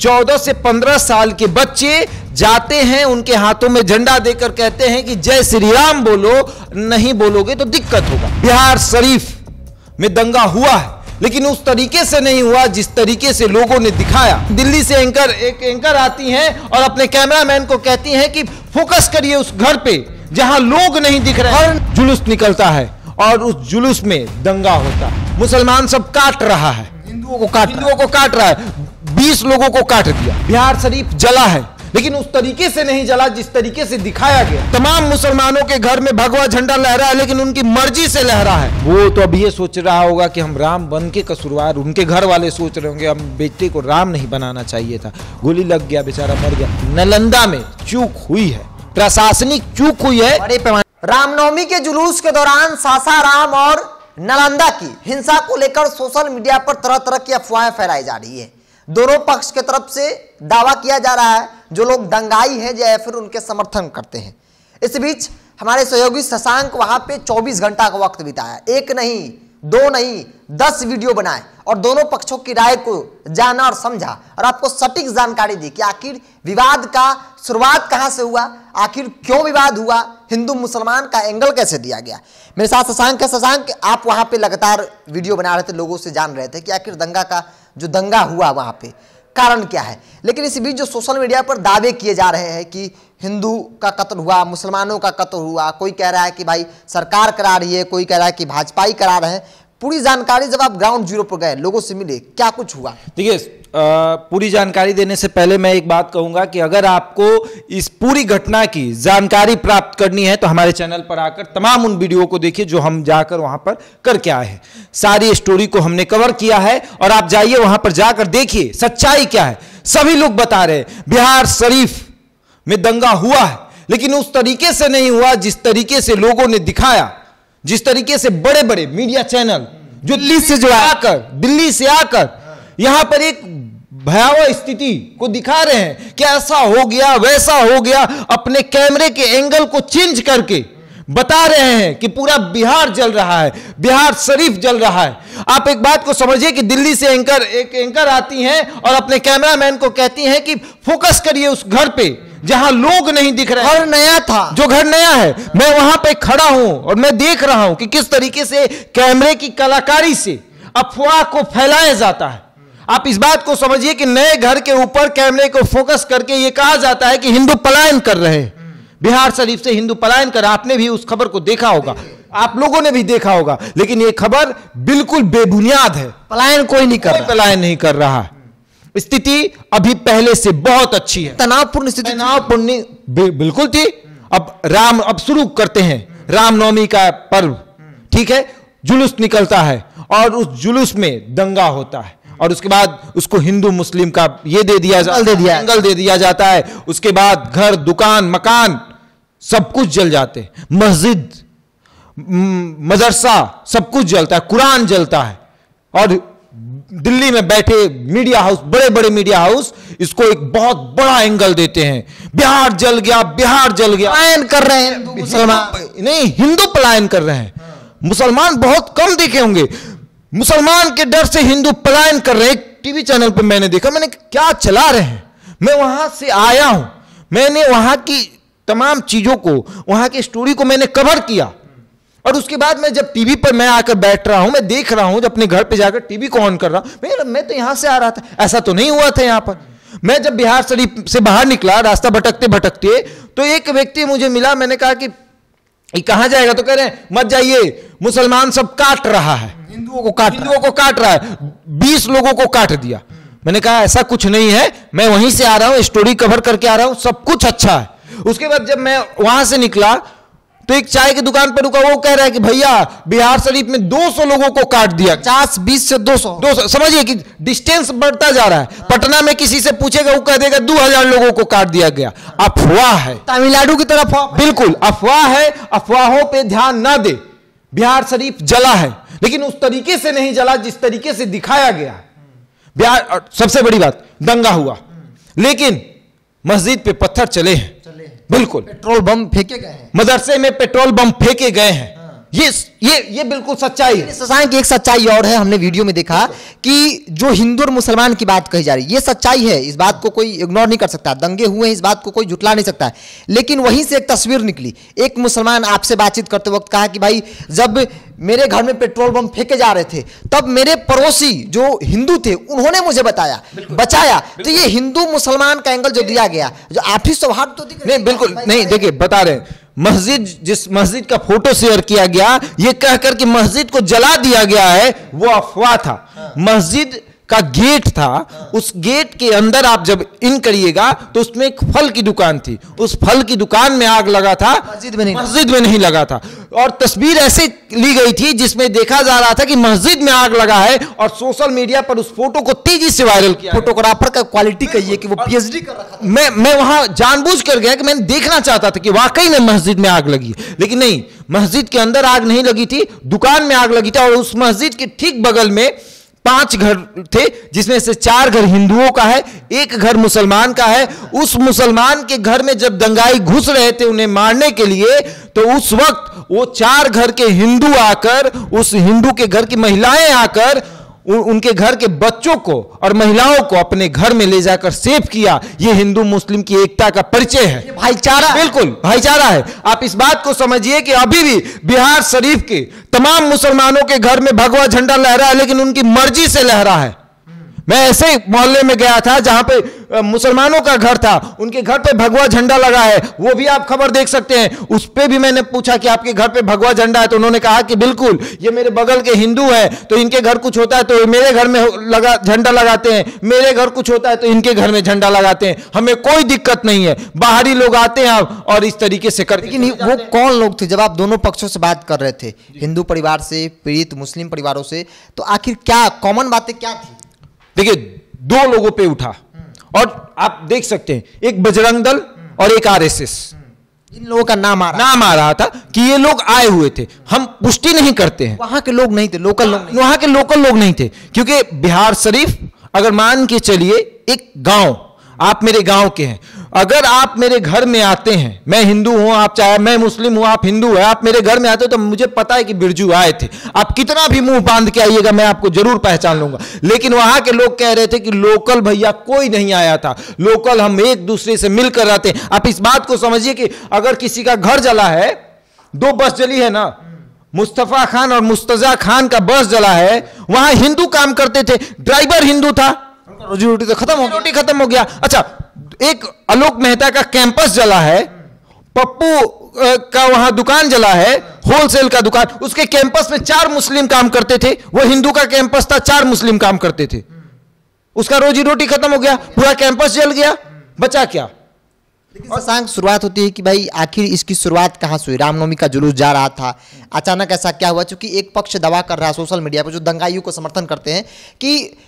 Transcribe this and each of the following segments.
चौदह से पंद्रह साल के बच्चे जाते हैं उनके हाथों में झंडा देकर कहते हैं कि जय श्री राम बोलो नहीं बोलोगे तो दिक्कत होगा। बिहार शरीफ में दंगा हुआ है लेकिन उस तरीके से नहीं हुआ जिस तरीके से लोगों ने दिखाया। दिल्ली से एंकर एक एंकर आती हैं और अपने कैमरामैन को कहती हैं कि फोकस करिए उस घर पे जहाँ लोग नहीं दिख रहे हैं। जुलूस निकलता है और उस जुलूस में दंगा होता है। मुसलमान सब काट रहा है। हिंदुओं को काट हिंदुओं को काट रहा है। बीस लोगों को काट दिया। बिहार शरीफ जला है लेकिन उस तरीके से नहीं जला जिस तरीके से दिखाया गया। तमाम मुसलमानों के घर में भगवा झंडा लहरा है लेकिन उनकी मर्ज़ी से लहरा है। वो तो अब ये सोच रहा होगा कि हम राम बन के कसूरवार उनके घर वाले सोच रहे होंगे हम बेटे को राम नहीं बनाना चाहिए था। गोली लग गया बेचारा मर गया। नालंदा में चूक हुई है प्रशासनिक चूक हुई है। बड़े पैमाने रामनवमी के जुलूस के दौरान सासाराम और नालंदा की हिंसा को लेकर सोशल मीडिया पर तरह तरह की अफवाहें फैलाई जा रही है। दोनों पक्ष के तरफ़ से दावा किया जा रहा है, जो लोग दंगाई हैं या फिर उनके समर्थन करते हैं। इस बीच हमारे सहयोगी शशांक वहाँ पे 24 घंटा का वक्त बिताया। एक नहीं दो नहीं, दस वीडियो बनाए और दोनों पक्षों की राय को जाना और समझा और आपको सटीक जानकारी दी कि आखिर विवाद का शुरुआत कहाँ से हुआ, आखिर क्यों विवाद हुआ, हिंदू मुसलमान का एंगल कैसे दिया गया। मेरे साथ शशांक है, शशांक, आप वहाँ पे लगातार वीडियो बना रहे थे, लोगों से जान रहे थे कि आखिर दंगा का, जो दंगा हुआ वहाँ पे, कारण क्या है? लेकिन इस बीच जो सोशल मीडिया पर दावे किए जा रहे हैं कि हिंदू का कत्ल हुआ, मुसलमानों का कत्ल हुआ, कोई कह रहा है कि भाई सरकार करा रही है, कोई कह रहा है कि भाजपा ही करा रहे हैं, पूरी जानकारी जब आप ग्राउंड ज़ीरो पर गए, लोगों से मिले, क्या कुछ हुआ? देखिए पूरी जानकारी देने से पहले मैं एक बात कहूँगा कि अगर आपको इस पूरी घटना की जानकारी प्राप्त करनी है तो हमारे चैनल पर आकर तमाम उन वीडियो को देखिए जो हम जाकर वहाँ पर करके आए हैं। सारी स्टोरी को हमने कवर किया है और आप जाइए वहाँ पर जाकर देखिए, सच्चाई क्या है। सभी लोग बता रहे हैं, बिहार शरीफ में दंगा हुआ है। लेकिन उस तरीके से नहीं हुआ जिस तरीके से लोगों ने दिखाया जिस तरीके से बड़े बड़े मीडिया चैनल जो दिल्ली से जो आकर दिल्ली से आकर यहाँ पर एक भयावह स्थिति को दिखा रहे हैं कि ऐसा हो गया वैसा हो गया अपने कैमरे के एंगल को चेंज करके बता रहे हैं कि पूरा बिहार जल रहा है बिहार शरीफ जल रहा है। आप एक बात को समझिए कि दिल्ली से एंकर एक एंकर आती हैं और अपने कैमरामैन को कहती हैं कि फोकस करिए उस घर पे। जहाँ लोग नहीं दिख रहे घर नया था। जो घर नया है मैं वहाँ पे खड़ा हूँ और मैं देख रहा हूँ कि किस तरीके से कैमरे की कलाकारी से अफवाह को फैलाया जाता है। आप इस बात को समझिए कि नए घर के ऊपर कैमरे को फोकस करके ये कहा जाता है कि हिंदू पलायन कर रहे हैं। बिहार शरीफ से हिंदू पलायन कर आपने भी उस खबर को देखा होगा। आप लोगों ने भी देखा होगा। लेकिन यह खबर बिल्कुल बेबुनियाद है। पलायन कोई नहीं कर पलायन नहीं कर रहा। है स्थिति अभी पहले से बहुत अच्छी है। तनावपूर्ण स्थिति तनावपूर्ण बिल्कुल थी। अब राम अब शुरू करते हैं। रामनवमी का पर्व ठीक है? जुलूस निकलता है और उस जुलूस में दंगा होता है और उसके बाद उसको हिंदू मुस्लिम का ये दे दिया जाता दे दिया। एंगल दे दिया जाता है। उसके बाद घर दुकान मकान सब कुछ जल जाते मस्जिद मदरसा सब कुछ जलता है। कुरान जलता है। और दिल्ली में बैठे मीडिया हाउस बड़े बड़े मीडिया हाउस इसको एक बहुत बड़ा एंगल देते हैं। बिहार जल गया बिहार जल गया। पलायन कर रहे हैं मुसलमान। नहीं हिंदू पलायन कर रहे हैं। मुसलमान बहुत कम देखे होंगे। मुसलमान के डर से हिंदू पलायन कर रहे हैं। टीवी चैनल पर मैंने देखा मैंने क्या चला रहे हैं? मैं वहाँ से आया हूँ। मैंने वहाँ की तमाम चीज़ों को वहाँ की स्टोरी को मैंने कवर किया। और उसके बाद मैं जब टीवी पर मैं आकर बैठ रहा हूँ मैं देख रहा हूँ जब अपने घर पे जाकर टीवी को ऑन कर रहा हूँ मैं मैं तो यहाँ से आ रहा था ऐसा तो नहीं हुआ था यहाँ पर। मैं जब बिहार शरीफ से बाहर निकला रास्ता भटकते भटकते तो एक व्यक्ति मुझे मिला मैंने कहा कि कहाँ जाएगा? तो कह रहे हैं मत जाइए मुसलमान सब काट रहा है। हिंदुओं को काट हिंदुओं को काट रहा है। बीस लोगों को काट दिया। मैंने कहा ऐसा कुछ नहीं है मैं वहीं से आ रहा हूँ स्टोरी कवर करके आ रहा हूँ सब कुछ अच्छा है। उसके बाद जब मैं वहाँ से निकला तो एक चाय की दुकान पर रुका वो कह रहा है कि भैया बिहार शरीफ में 200 लोगों को काट दिया। पचास बीस से दो सौ। दो समझिए कि डिस्टेंस बढ़ता जा रहा है। पटना में किसी से पूछेगा वो कह देगा दो हज़ार लोगों को काट दिया गया। अफवाह है। तमिलनाडु की तरफ़ बिल्कुल अफवाह है अफवाहों पर ध्यान ना दे। बिहार शरीफ जला है लेकिन उस तरीके से नहीं जला जिस तरीके से दिखाया गया। बिहार सबसे बड़ी बात दंगा हुआ। लेकिन मस्जिद पे पत्थर चले हैं। बिल्कुल। पेट्रोल बम फेंके गए हैं। मदरसे में पेट्रोल बम फेंके गए हैं। ये ये ये बिल्कुल सच्चाई है। शशांक एक सच्चाई और है हमने वीडियो में देखा कि जो हिंदू और मुसलमान की बात कही जा रही है ये सच्चाई है। इस बात को कोई इग्नोर नहीं कर सकता। दंगे हुए हैं इस बात को कोई जुटला नहीं सकता। लेकिन वहीं से एक तस्वीर निकली। एक मुसलमान आपसे बातचीत करते वक्त कहा कि भाई जब मेरे घर में पेट्रोल बम फेंके जा रहे थे तब मेरे पड़ोसी जो हिंदू थे उन्होंने मुझे बताया बचाया। तो ये हिंदू मुसलमान का एंगल जो दिया गया जो आपसी सौहार्द तो नहीं बिल्कुल। नहीं देखिए बता रहे हैं। मस्जिद जिस मस्जिद का फ़ोटो शेयर किया गया ये कहकर के मस्जिद को जला दिया गया है वो अफवाह था। मस्जिद का गेट था उस गेट के अंदर आप जब इन करिएगा तो उसमें एक फल की दुकान थी। उस फल की दुकान में आग लगा था मस्जिद में नहीं मस्जिद में नहीं लगा था। और तस्वीर ऐसे ली गई थी जिसमें देखा जा रहा था कि मस्जिद में आग लगा है और सोशल मीडिया पर उस फ़ोटो को तेज़ी से वायरल किया फोटोग्राफर का क्वालिटी कहिए कि वो पीएचडी कर रखा था। मैं मैं वहाँ जानबूझ कर गया कि मैंने देखना चाहता था कि वाकई में मस्जिद में आग लगी लेकिन नहीं मस्जिद के अंदर आग नहीं लगी थी दुकान में आग लगी थी और उस मस्जिद के ठीक बगल में पाँच घर थे, जिसमें से चार घर हिंदुओं का है, एक घर मुसलमान का है। उस मुसलमान के घर में जब दंगाई घुस रहे थे उन्हें मारने के लिए तो उस वक्त वो चार घर के हिंदू आकर, उस हिंदू के घर की महिलाएँ आकर उ- उनके घर के बच्चों को और महिलाओं को अपने घर में ले जाकर सेव किया ये हिंदू मुस्लिम की एकता का परिचय है। भाईचारा बिल्कुल भाईचारा है। आप इस बात को समझिए कि अभी भी बिहार शरीफ के तमाम मुसलमानों के घर में भगवा झंडा लहरा है लेकिन उनकी मर्ज़ी से लहरा है। मैं ऐसे ही मोहल्ले में गया था जहाँ पे मुसलमानों का घर था। उनके घर पे भगवा झंडा लगा है। वो भी आप खबर देख सकते हैं। उस पर भी मैंने पूछा कि आपके घर पे भगवा झंडा है? तो उन्होंने कहा कि बिल्कुल ये मेरे बगल के हिंदू हैं तो इनके घर कुछ होता है तो मेरे घर में लगा झंडा लगाते हैं। मेरे घर कुछ होता है तो इनके घर में झंडा लगाते हैं। हमें कोई दिक्कत नहीं है। बाहरी लोग आते हैं और इस तरीके से करके लेकिन वो कौन लोग थे जब आप दोनों पक्षों से बात कर रहे थे? हिंदू परिवार से पीड़ित मुस्लिम परिवारों से? तो आखिर क्या कॉमन बातें क्या थी? देखिए दो लोगों पे उठा। और आप देख सकते हैं एक बजरंग दल और एक आरएसएस। इन लोगों का नाम आ रहा नाम आ रहा था कि ये लोग आए हुए थे। हम पुष्टि नहीं करते हैं। वहाँ के लोग नहीं थे लोकल लोग नहीं वहाँ के लोकल लोग नहीं थे। क्योंकि बिहार शरीफ अगर मान के चलिए एक गाँव। आप मेरे गाँव के हैं। अगर आप मेरे घर में आते हैं मैं हिंदू हूँ आप चाहे मैं मुस्लिम हूँ आप हिंदू हैं आप मेरे घर में आते हो तो मुझे पता है कि बिरजू आए थे। आप कितना भी मुँह बाँध के आइएगा मैं आपको ज़रूर पहचान लूँगा। लेकिन वहाँ के लोग कह रहे थे कि लोकल भैया कोई नहीं आया था। लोकल हम एक दूसरे से मिलकर रहते हैं। आप इस बात को समझिए कि अगर किसी का घर जला है दो बस जली है ना मुस्तफ़ा खान और मुस्तजा खान का बस जला है वहाँ हिंदू काम करते थे ड्राइवर हिंदू था। रोजी रोटी तो खत्म हो रोटी खत्म हो गया। अच्छा एक आलोक मेहता का कैंपस जला है, पप्पू का वहाँ दुकान जला है, होलसेल का दुकान, उसके कैंपस में चार मुस्लिम काम करते थे, वो हिंदू का कैंपस था, चार मुस्लिम काम करते थे। उसका रोजी रोटी खत्म हो गया, पूरा कैंपस जल गया, बचा क्या? लेकिन शशांक शुरुआत होती है कि भाई, आखिर इसकी शुरुआत कहाँ से हुई? रामनवमी का जुलूस जा रहा था। अचानक ऐसा क्या हुआ? क्योंकि एक पक्ष दावा कर रहा है सोशल मीडिया पर, जो दंगाइयों को समर्थन करते हैं, कि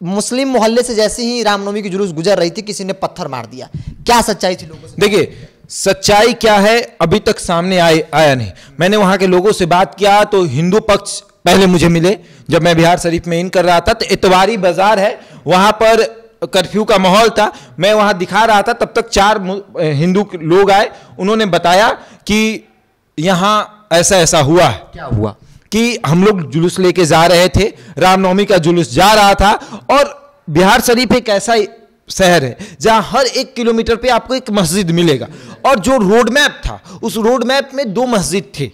मुस्लिम मोहल्ले से जैसे ही रामनवमी की जुलूस गुजर रही थी किसी ने पत्थर मार दिया। क्या सच्चाई थी लोगों से? देखिए सच्चाई क्या है अभी तक सामने आए आया नहीं। मैंने वहाँ के लोगों से बात किया तो हिंदू पक्ष पहले मुझे मिले जब मैं बिहार शरीफ में इन कर रहा था तो इतवारी बाज़ार है वहाँ पर कर्फ्यू का माहौल था। मैं वहाँ दिखा रहा था तब तक चार हिंदू लोग आए उन्होंने बताया कि यहाँ ऐसा ऐसा हुआ है। क्या हुआ? कि हम लोग जुलूस लेके जा रहे थे रामनवमी का जुलूस जा रहा था और बिहार शरीफ एक ऐसा शहर है जहाँ हर एक किलोमीटर पे आपको एक मस्जिद मिलेगा। और जो रोड मैप था उस रोड मैप में दो मस्जिद थे।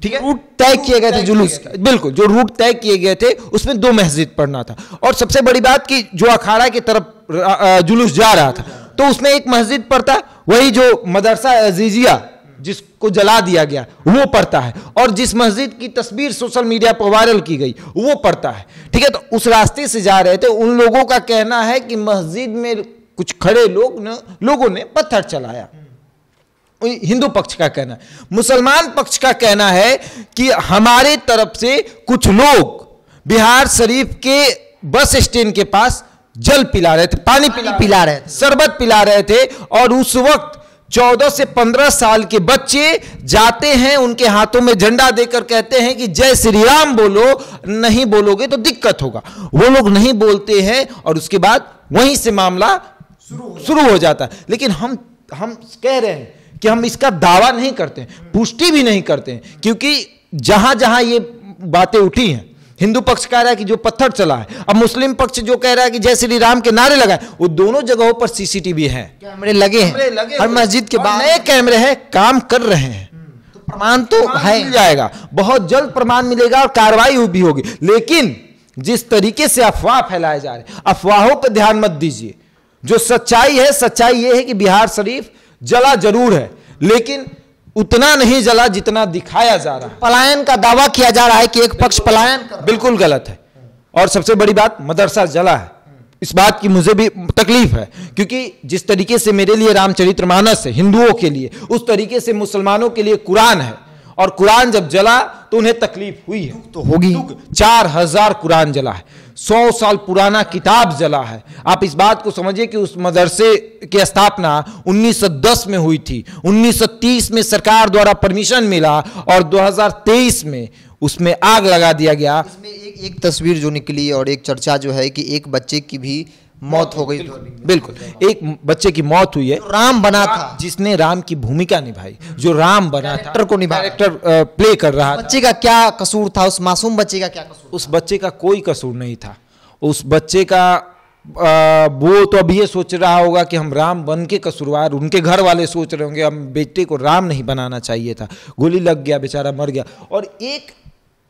ठीक है? रूट तय किए गए थे जुलूस। बिल्कुल जो रूट तय किए गए थे उसमें दो मस्जिद पढ़ना था। और सबसे बड़ी बात कि जो अखाड़ा की तरफ़ जुलूस जा रहा था तो उसमें एक मस्जिद पड़ता वही जो मदरसा अजीजिया जिसको जला दिया गया वो पड़ता है। और जिस मस्जिद की तस्वीर सोशल मीडिया पर वायरल की गई वो पड़ता है। ठीक है तो उस रास्ते से जा रहे थे उन लोगों का कहना है कि मस्जिद में कुछ खड़े लोग न लोगों ने पत्थर चलाया। हिंदू पक्ष का कहना मुसलमान पक्ष का कहना है कि हमारे तरफ़ से कुछ लोग बिहार शरीफ के बस स्टैंड के पास जल पिला रहे थे पानी पिला पिला रहे थे। शरबत पिला रहे थे और उस वक्त 14 से 15 साल के बच्चे जाते हैं उनके हाथों में झंडा देकर कहते हैं कि जय श्री राम बोलो नहीं बोलोगे तो दिक्कत होगा। वो लोग नहीं बोलते हैं और उसके बाद वहीं से मामला शुरू हो जाता है। लेकिन हम हम कह रहे हैं कि हम इसका दावा नहीं करते पुष्टि भी नहीं करते क्योंकि जहाँ जहाँ ये बातें उठी हैं हिंदू पक्ष कह रहा है कि जो पत्थर चला है अब मुस्लिम पक्ष जो कह रहा है कि जय श्री राम के नारे लगाए वो दोनों जगहों पर सीसीटीवी है। कैमरे लगे हैं। हर मस्जिद के बाद नए कैमरे हैं काम कर रहे हैं। तो प्रमाण तो है। मिल जाएगा। बहुत जल्द प्रमाण मिलेगा और कार्रवाई भी होगी। लेकिन जिस तरीके से अफवाह फैलाए जा रहे अफवाहों पर ध्यान मत दीजिए। जो सच्चाई है सच्चाई यह है कि बिहार शरीफ जला ज़रूर है। लेकिन उतना नहीं जला जितना दिखाया जा रहा है। पलायन का दावा किया जा रहा है कि एक पक्ष पलायन बिल्कुल गलत है। और सबसे बड़ी बात मदरसा जला है। इस बात की मुझे भी तकलीफ़ है क्योंकि जिस तरीके से मेरे लिए रामचरितमानस है हिंदुओं के लिए उस तरीके से मुसलमानों के लिए कुरान है। और कुरान जब जला तो उन्हें तकलीफ़ हुई है। तो होगी। चार हज़ार कुरान जला है। सौ साल पुराना किताब जला है। आप इस बात को समझिए कि उस मदरसे की स्थापना 1910 में हुई थी। 1930 में सरकार द्वारा परमिशन मिला और 2023 में उसमें आग लगा दिया गया। इसमें एक एक तस्वीर जो निकली और एक चर्चा जो है कि एक बच्चे की भी मौत हो गई बिल्कुल एक बच्चे की मौत हुई है। जो राम बना था। जिसने राम की भूमिका निभाई जो राम बना था। को निभा कैरेक्टर प्ले कर रहा बच्चे का क्या कसूर था? उस मासूम बच्चे का क्या कसूर उस बच्चे का कोई कसूर नहीं था। उस बच्चे का आ, वो तो अभी ये सोच रहा होगा कि हम राम बन के कसूरवार उनके घर वाले सोच रहे होंगे हम बेटे को राम नहीं बनाना चाहिए था। गोली लग गया बेचारा मर गया। और एक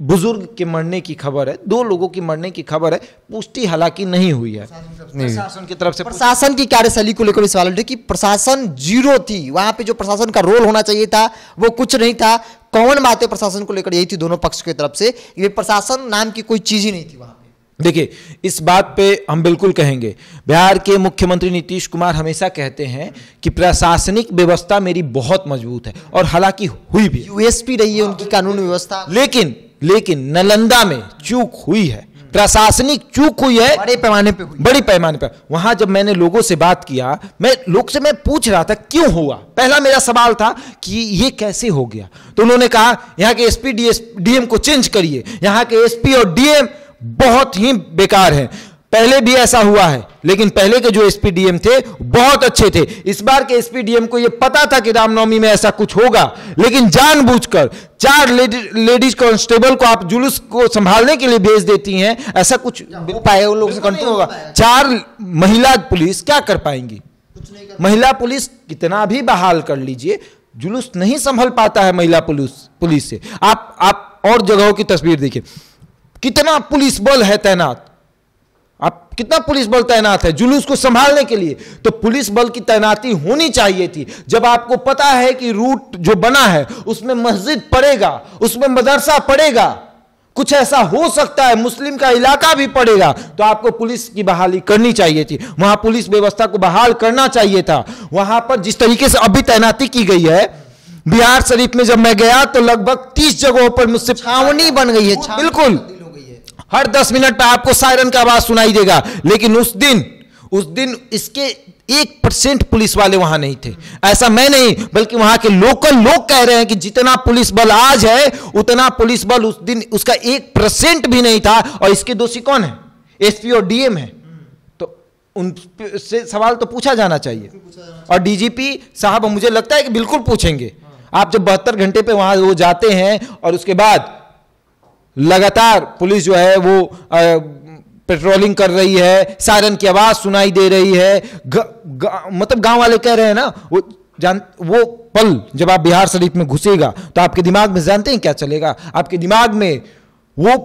बुज़ुर्ग के मरने की खबर है दो लोगों की मरने की खबर है पुष्टि हालाँकि नहीं हुई है। प्रशासन की तरफ़ से। प्रशासन की कार्यशैली को लेकर सवाल उठे कि प्रशासन ज़ीरो थी। वहाँ पे जो प्रशासन का रोल होना चाहिए था वो कुछ नहीं था। कौन बातें प्रशासन को लेकर यही थी दोनों पक्ष की तरफ़ से। ये प्रशासन नाम की कोई चीज़ ही नहीं थी वहाँ पे। देखिए इस बात पे हम बिल्कुल कहेंगे। बिहार के मुख्यमंत्री नीतीश कुमार हमेशा कहते हैं कि प्रशासनिक व्यवस्था मेरी बहुत मज़बूत है और हालाँकि हुई भी। यूएसपी रही है उनकी कानून व्यवस्था। लेकिन लेकिन नलंदा में चूक हुई है प्रशासनिक चूक हुई है बड़े पैमाने पे हुई। बड़ी पैमाने पर वहाँ जब मैंने लोगों से बात किया मैं लोग से मैं पूछ रहा था क्यों हुआ? पहला मेरा सवाल था कि ये कैसे हो गया? तो उन्होंने कहा यहाँ के एसपी डीएम को चेंज करिए। यहाँ के एसपी और डीएम बहुत ही बेकार हैं। पहले भी ऐसा हुआ है लेकिन पहले के जो एसपीडीएम थे बहुत अच्छे थे। इस बार के एसपीडीएम को यह पता था कि रामनवमी में ऐसा कुछ होगा लेकिन जानबूझकर चार लेडीज़ कांस्टेबल को आप जुलूस को संभालने के लिए भेज देती हैं ऐसा कुछ पाए उन लोगों से कंट्रोल होगा? चार महिला पुलिस क्या कर पाएँगी? महिला पुलिस कितना भी बहाल कर लीजिए जुलूस नहीं संभल पाता है महिला पुलिस पुलिस से। आप आप और जगहों की तस्वीर देखिए। कितना पुलिस बल है तैनात? आप कितना पुलिस बल तैनात है जुलूस को संभालने के लिए? तो पुलिस बल की तैनाती होनी चाहिए थी। जब आपको पता है कि रूट जो बना है उसमें मस्जिद पड़ेगा उसमें मदरसा पड़ेगा कुछ ऐसा हो सकता है मुस्लिम का इलाका भी पड़ेगा तो आपको पुलिस की बहाली करनी चाहिए थी। वहाँ पुलिस व्यवस्था को बहाल करना चाहिए था। वहाँ पर जिस तरीके से अभी तैनाती की गई है बिहार शरीफ में जब मैं गया तो लगभग तीस जगहों पर मुझसे छावनी बन गई है। बिल्कुल। हर दस मिनट पर आपको सायरन का आवाज़ सुनाई देगा। लेकिन उस दिन उस दिन इसके एक परसेंट पुलिस वाले वहाँ नहीं थे। ऐसा मैं नहीं, बल्कि वहाँ के लोकल लोग कह रहे हैं कि जितना पुलिस बल आज है, उतना पुलिस बल उस दिन उसका एक परसेंट भी नहीं था। और इसके दोषी कौन है? एसपी और डीएम है। तो उनसे सवाल तो पूछा जाना चाहिए। और डीजीपी साहब, मुझे लगता है कि बिल्कुल पूछेंगे। आप जब बहत्तर घंटे पे वहाँ वो जाते हैं, और उसके बाद लगातार पुलिस जो है वो पेट्रोलिंग कर रही है सायरन की आवाज़ सुनाई दे रही है। ग, ग, मतलब गाँव वाले कह रहे हैं ना वो जान वो पल जब आप बिहार शरीफ में घुसेगा तो आपके दिमाग में जानते हैं क्या चलेगा? आपके दिमाग में वो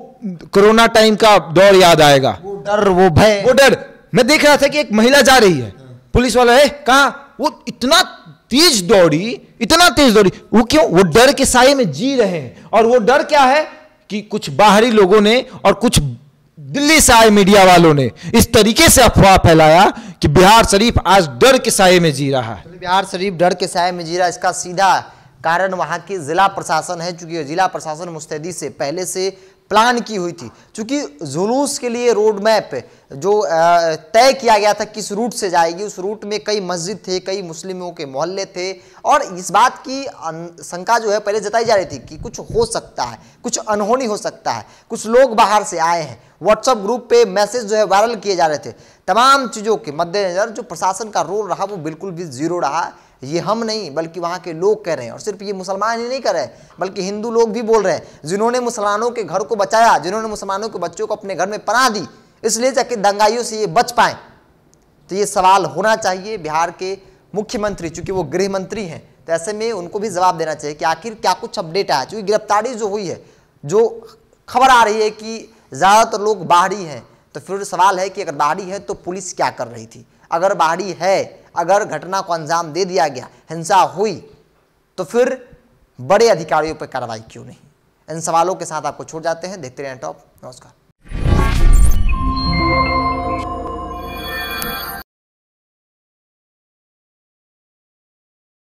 कोरोना टाइम का दौर याद आएगा। वो डर वो भय। वो डर। मैं देख रहा था कि एक महिला जा रही है। पुलिस वाला है कहा? वो इतना तेज दौड़ी इतना तेज दौड़ी। वो क्यों? वो डर के साये में जी रहे हैं। और वो डर क्या है? कि कुछ बाहरी लोगों ने और कुछ दिल्ली से आए मीडिया वालों ने इस तरीके से अफवाह फैलाया कि बिहार शरीफ आज डर के साय में जी रहा है। बिहार शरीफ डर के साय में जी रहा है। इसका सीधा कारण वहाँ की जिला प्रशासन है, चूँकि जिला प्रशासन मुस्तैदी से पहले से प्लान की हुई थी। चूँकि जुलूस के लिए रोड मैप जो तय किया गया था किस रूट से जाएगी, उस रूट में कई मस्जिद थे, कई मुस्लिमों के मोहल्ले थे और इस बात की शंका जो है पहले जताई जा रही थी कि कुछ हो सकता है, कुछ अनहोनी हो सकता है, कुछ लोग बाहर से आए हैं। व्हाट्सएप ग्रुप पे मैसेज जो है वायरल किए जा रहे थे। तमाम चीज़ों के मद्देनजर जो प्रशासन का रोल रहा, वो बिल्कुल भी ज़ीरो रहा। ये हम नहीं, बल्कि वहाँ के लोग कह रहे हैं। और सिर्फ़ ये मुसलमान ही नहीं कर रहे बल्कि हिंदू लोग भी बोल रहे हैं, जिन्होंने मुसलमानों के घर को बचाया, जिन्होंने मुसलमानों के बच्चों को अपने घर में पनाह दी, इसलिए जाके दंगाइयों से ये बच पाए। तो ये सवाल होना चाहिए बिहार के मुख्यमंत्री, चूँकि वो गृह मंत्री हैं। तो ऐसे में उनको भी जवाब देना चाहिए कि आखिर क्या कुछ अपडेट आया? चूँकि गिरफ्तारी जो हुई है, जो खबर आ रही है कि ज़्यादातर लोग बाहरी हैं तो फिर सवाल है कि अगर बाहरी है तो पुलिस क्या कर रही थी? अगर बाहरी है अगर घटना को अंजाम दे दिया गया, हिंसा हुई तो फिर बड़े अधिकारियों पर कार्रवाई क्यों नहीं? इन सवालों के साथ आपको छोड़ जाते हैं, देखते रहें टॉप नमस्कार।